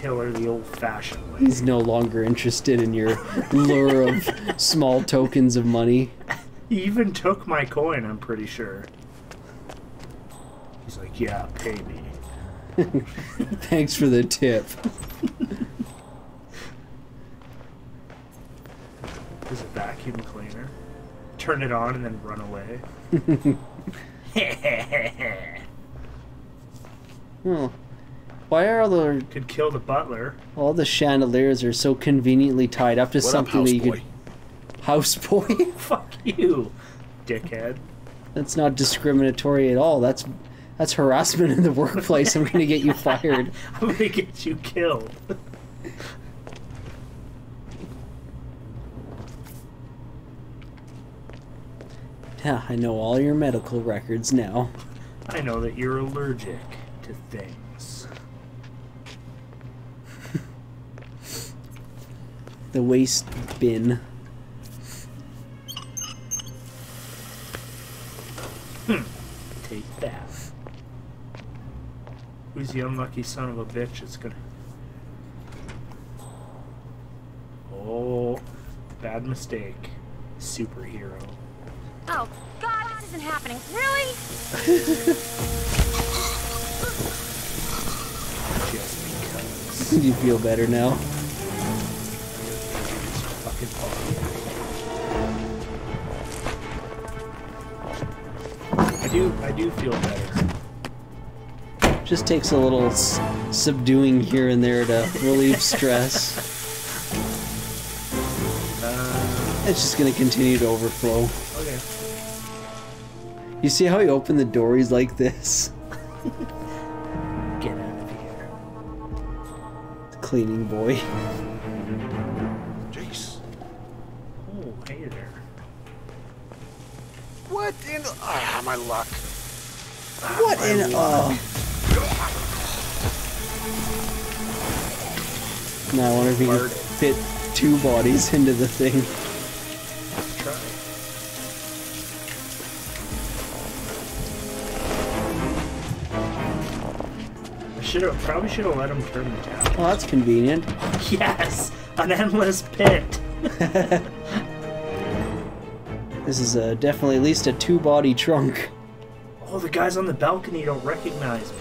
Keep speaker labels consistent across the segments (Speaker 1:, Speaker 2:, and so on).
Speaker 1: kill her the old-fashioned way.
Speaker 2: He's no longer interested in your lure of small tokens of money.
Speaker 1: He even took my coin, I'm pretty sure. He's like, yeah, pay me.
Speaker 2: Thanks for the tip.
Speaker 1: There's a vacuum cleaner. Turn it on and then run away.
Speaker 2: Oh. Why are all the
Speaker 1: Could kill the butler.
Speaker 2: all the chandeliers are so conveniently tied up to
Speaker 3: What up,
Speaker 2: something that you
Speaker 3: houseboy?
Speaker 2: could houseboy?
Speaker 1: Fuck you, dickhead.
Speaker 2: That's not discriminatory at all. That's that's harassment in the workplace. I'm gonna get you fired.
Speaker 1: I'm gonna get you killed.
Speaker 2: Yeah, I know all your medical records now.
Speaker 1: I know that you're allergic to things.
Speaker 2: The waste bin. Hmm.
Speaker 1: Take that. Who's the unlucky son of a bitch that's gonna. Oh, bad mistake. Superhero.
Speaker 4: Oh, God, this isn't happening. Really?
Speaker 1: Just because.
Speaker 2: Do you feel better now?
Speaker 1: Do, I do feel better.
Speaker 2: Just takes a little s- subduing here and there to relieve stress.
Speaker 1: Uh,
Speaker 2: It's just gonna continue to overflow.
Speaker 1: okay.
Speaker 2: You see how he opened the door? He's like this.
Speaker 1: Get out of here.
Speaker 2: Cleaning boy.
Speaker 3: Ah, my luck.
Speaker 2: What in uh Now I wonder if he can fit two bodies into the thing.
Speaker 1: I should have probably should have let him turn the down.
Speaker 2: Well, that's convenient.
Speaker 1: Yes, an endless pit.
Speaker 2: This is uh, definitely at least a two-body trunk.
Speaker 1: Oh, the guys on the balcony don't recognize me.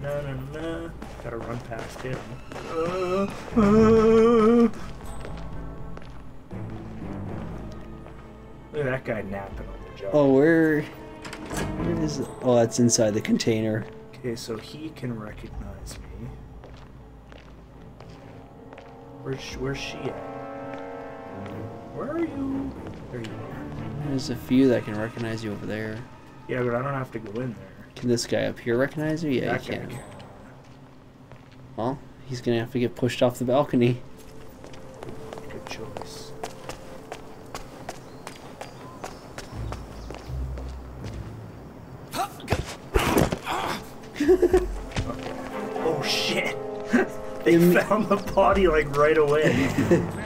Speaker 1: Na, na, na. Gotta run past him. Uh, uh. Look at that guy napping on the job.
Speaker 2: Oh, where? Where is it? Oh, that's inside the container.
Speaker 1: Okay, so he can recognize me. Where's where's she at? Where are you? There you are.
Speaker 2: There's a few that can recognize you over there.
Speaker 1: Yeah, but I don't have to go in there.
Speaker 2: Can this guy up here recognize you? Yeah,
Speaker 1: that
Speaker 2: he can.
Speaker 1: can.
Speaker 2: Well, he's gonna have to get pushed off the balcony.
Speaker 1: Good choice. oh shit! they found the body like right away.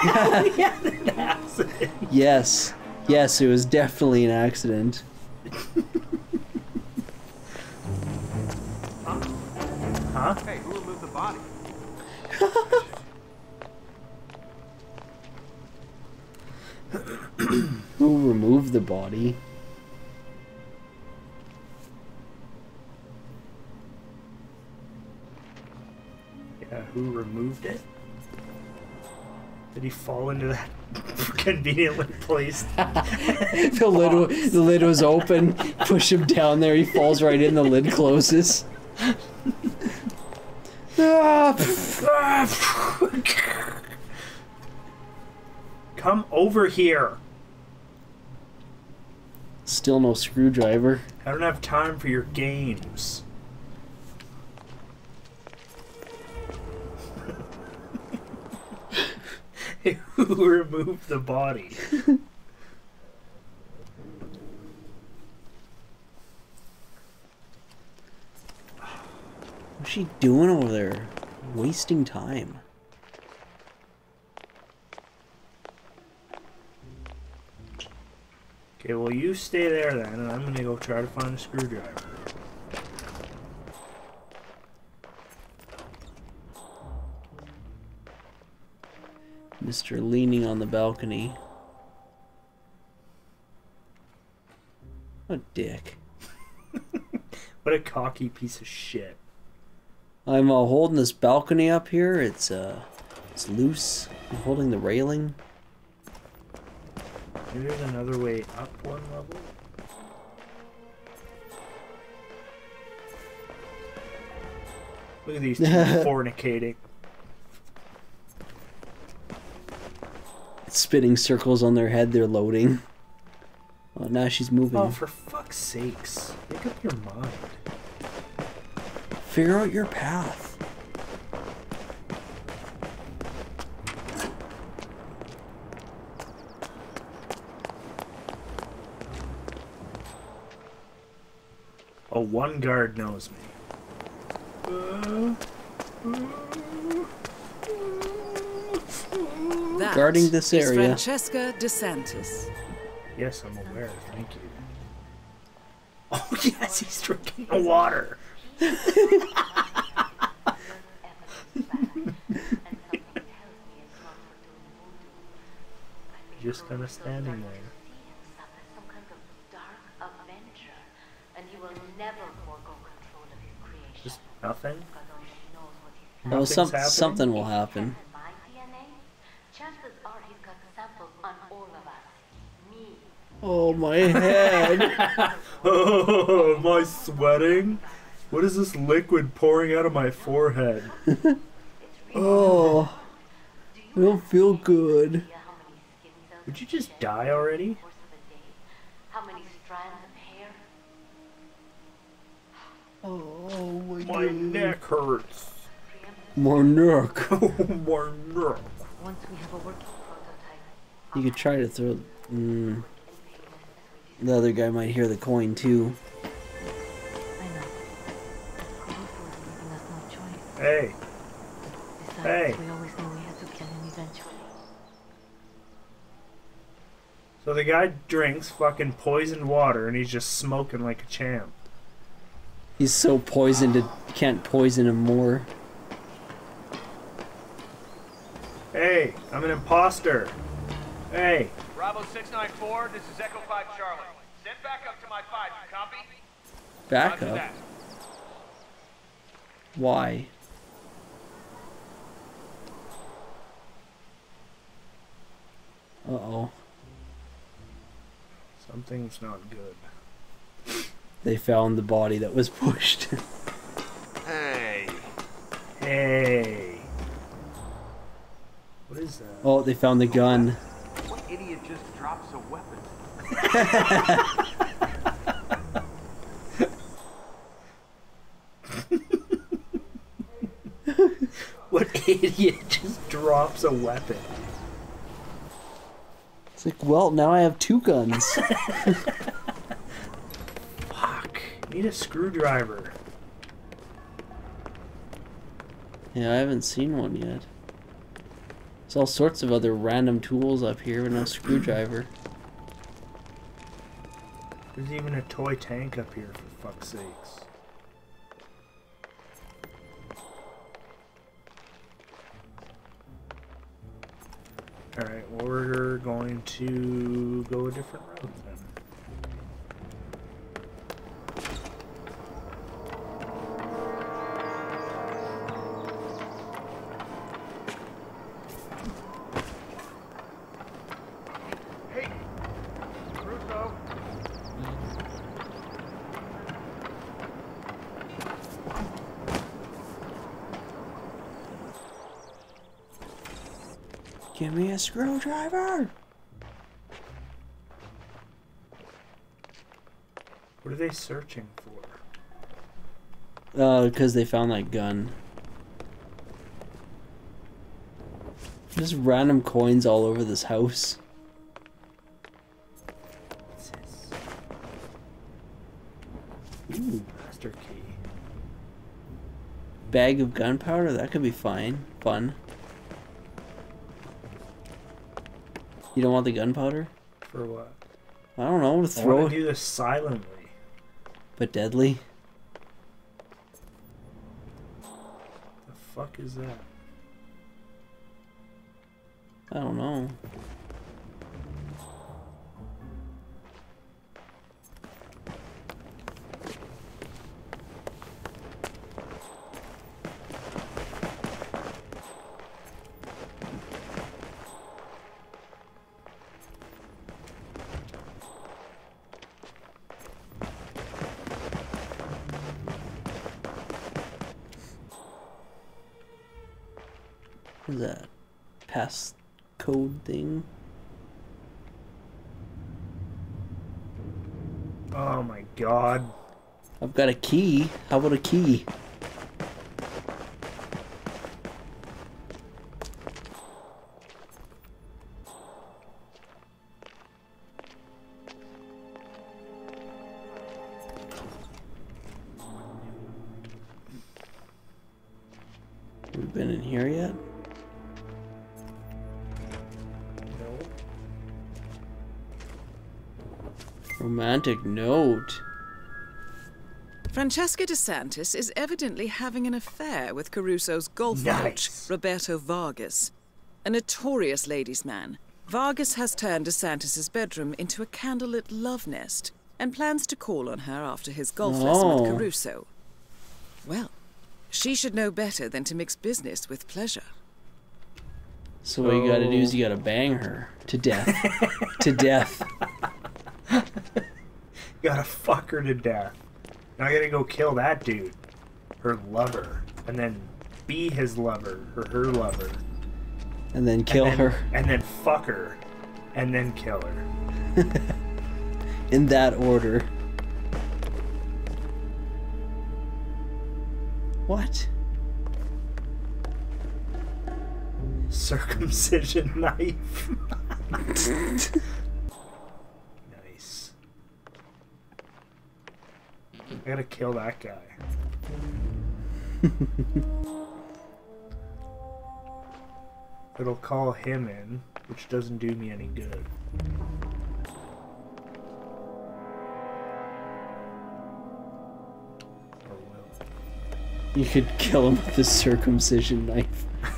Speaker 1: yeah, an accident.
Speaker 2: Yes, yes, it was definitely an accident.
Speaker 1: Huh?
Speaker 5: Hey, who removed the body?
Speaker 2: Who removed the body?
Speaker 1: Yeah, who removed it? Did he fall into that conveniently placed?
Speaker 2: the lid, wa- the lid was open. Push him down there. He falls right in. The lid closes.
Speaker 1: Come over here.
Speaker 2: Still no screwdriver.
Speaker 1: I don't have time for your games. Who removed the body?
Speaker 2: What's she doing over there? Wasting time.
Speaker 1: Okay, well you stay there then, and I'm gonna go try to find a screwdriver.
Speaker 2: Mr. leaning on the balcony. What a dick.
Speaker 1: What a cocky piece of shit.
Speaker 2: I'm uh, holding this balcony up here. It's uh, it's loose. I'm holding the railing.
Speaker 1: Maybe there's another way up one level. Look at these two fornicating.
Speaker 2: Spinning circles on their head. They're loading. Oh, now she's moving.
Speaker 1: Oh, for fuck's sakes. Make up your mind.
Speaker 2: Figure out your path.
Speaker 1: Oh, one guard knows me.
Speaker 5: Uh, uh, That
Speaker 2: Guarding this
Speaker 5: is
Speaker 2: area.
Speaker 5: Francesca DeSantis.
Speaker 1: Yes, I'm aware. Thank you. Oh, yes, he's drinking the water. Just kind of standing there.
Speaker 6: some kind of dark adventure, and he will never forego control of his creation.
Speaker 1: Just nothing.
Speaker 6: God only knows what he's
Speaker 2: Oh, some,
Speaker 1: happening?
Speaker 2: something will happen.
Speaker 6: in my DNA. Chances are he's got samples on all of us. Me.
Speaker 2: Oh my head.
Speaker 1: Oh, am I sweating? What is this liquid pouring out of my forehead?
Speaker 2: oh, I don't feel good.
Speaker 6: Yeah, how many skin cells
Speaker 1: Would you just die already?
Speaker 6: the course of a day? How many strands of hair?
Speaker 2: Oh my
Speaker 1: My neck hurts.
Speaker 2: More neck.
Speaker 1: More nerve.
Speaker 6: Once we have a working prototype,
Speaker 2: You could try to throw. Mm, the other guy might hear the coin too.
Speaker 6: I know. Rodolfo was leaving us no.
Speaker 1: Hey,
Speaker 6: Besides,
Speaker 1: Hey.
Speaker 6: we always knew we had to kill him eventually.
Speaker 1: so the guy drinks fucking poisoned water and he's just smoking like a champ.
Speaker 2: He's so poisoned it can't poison him more.
Speaker 1: Hey, I'm an imposter. Hey,
Speaker 7: Bravo 694, this is Echo 5 Charlie. Send back up to my 5, you copy?
Speaker 2: Back
Speaker 7: Roger
Speaker 2: up.
Speaker 7: that.
Speaker 2: Why? Uh oh.
Speaker 1: something's not good.
Speaker 2: They found the body that was pushed.
Speaker 3: Hey.
Speaker 1: Hey. What is that?
Speaker 2: oh, they found the gun.
Speaker 7: What idiot just drops a weapon?
Speaker 1: What idiot just drops a weapon?
Speaker 2: It's like, well, now I have two guns.
Speaker 1: Fuck. Need a screwdriver.
Speaker 2: yeah, I haven't seen one yet. There's all sorts of other random tools up here, but no screwdriver.
Speaker 1: There's even a toy tank up here, for fuck's sakes. Alright, well, we're going to go a different route
Speaker 2: Give me a screwdriver!
Speaker 1: What are they searching for?
Speaker 2: Uh, because they found that gun. Just random coins all over this house.
Speaker 1: What's this? Ooh, master key.
Speaker 2: Bag of gunpowder? That could be fine. Fun. You don't want the gunpowder?
Speaker 1: For what?
Speaker 2: I don't know, to
Speaker 1: I
Speaker 2: throw
Speaker 1: want
Speaker 2: it,
Speaker 1: to do this silently.
Speaker 2: but deadly.
Speaker 1: The fuck is that?
Speaker 2: I don't know. What is that? Pass code thing?
Speaker 1: Oh my god.
Speaker 2: I've got a key. How about a key? We've been in here yet? Romantic note.
Speaker 5: Francesca DeSantis is evidently having an affair with Caruso's golf coach, Roberto Vargas. A notorious ladies' man, Vargas has turned DeSantis's bedroom into a candlelit love nest and plans to call on her after his golf lesson
Speaker 2: Oh.
Speaker 5: with Caruso. Well, she should know better than to mix business with pleasure.
Speaker 2: So what you gotta do is you gotta bang her to death. to death.
Speaker 1: Gotta fuck her to death. Now I gotta go kill that dude. Her lover. And then be his lover. Or her lover.
Speaker 2: And then kill
Speaker 1: and then,
Speaker 2: her
Speaker 1: And then fuck her. And then kill her.
Speaker 2: in that order. What?
Speaker 1: Circumcision knife. nice. I gotta kill that guy. It'll call him in, which doesn't do me any good. Or will.
Speaker 2: You could kill him with a circumcision knife.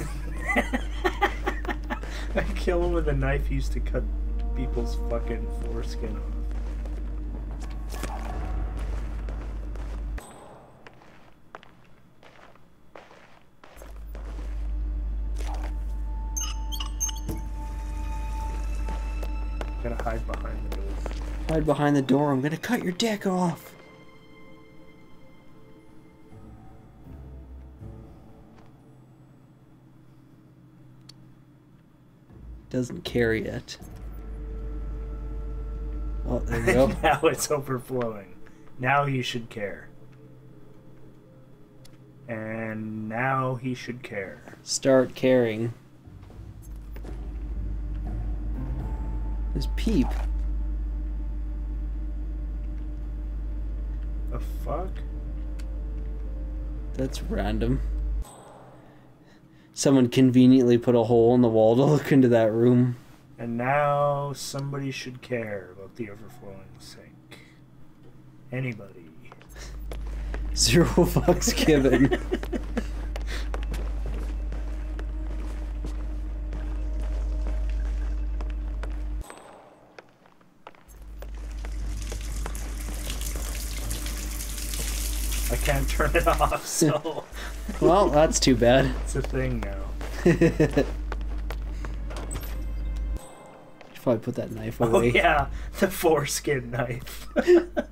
Speaker 1: I kill him with a knife used to cut people's fucking foreskin off. Gotta hide behind the door.
Speaker 2: Hide behind the door. I'm gonna cut your dick off. Doesn't carry it. Oh, there you go.
Speaker 1: now it's overflowing. Now he should care. And now he should care.
Speaker 2: Start caring. His peep.
Speaker 1: The fuck?
Speaker 2: That's random. Someone conveniently put a hole in the wall to look into that room.
Speaker 1: And now somebody should care about the overflowing sink. Anybody.
Speaker 2: Zero fucks given.
Speaker 1: can't turn it off, so
Speaker 2: well, that's too bad.
Speaker 1: it's a thing now.
Speaker 2: Should probably put that knife away.
Speaker 1: Oh
Speaker 2: away.
Speaker 1: yeah, the foreskin knife.